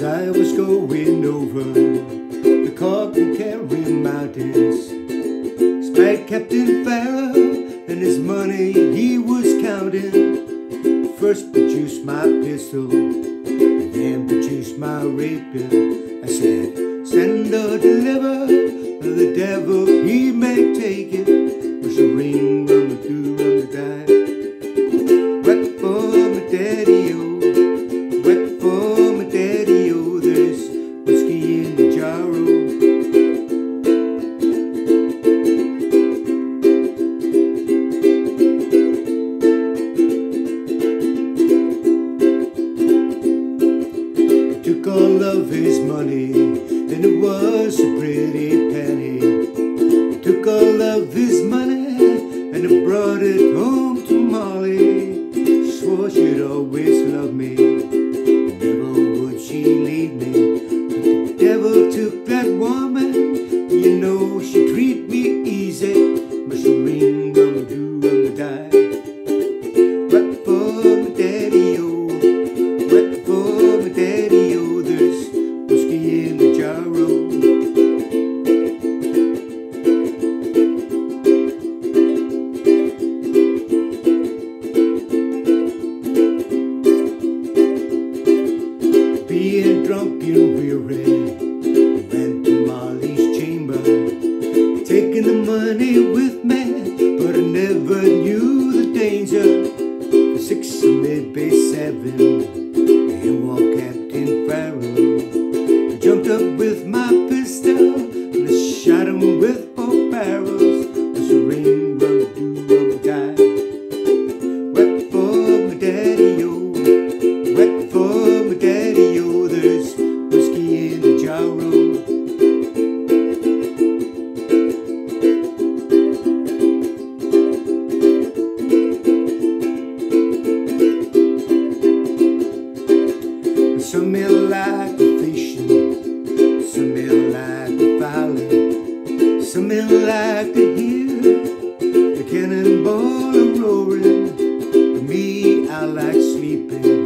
as I was going over the Carpentaria Mountains. Spied Captain Farrell and his money he was counting. First produced my pistol, and then produced my rapier. I said, send or deliver, the devil he may take it. All of his money, and it was a pretty penny. took all of his money, and brought it home And weary, went to Molly's chamber, taking the money with me, but I never knew the danger. Six maybe seven, Some like the fishing, some like the fowling, some like to hear the cannonball a roaring. Me, I like sleeping.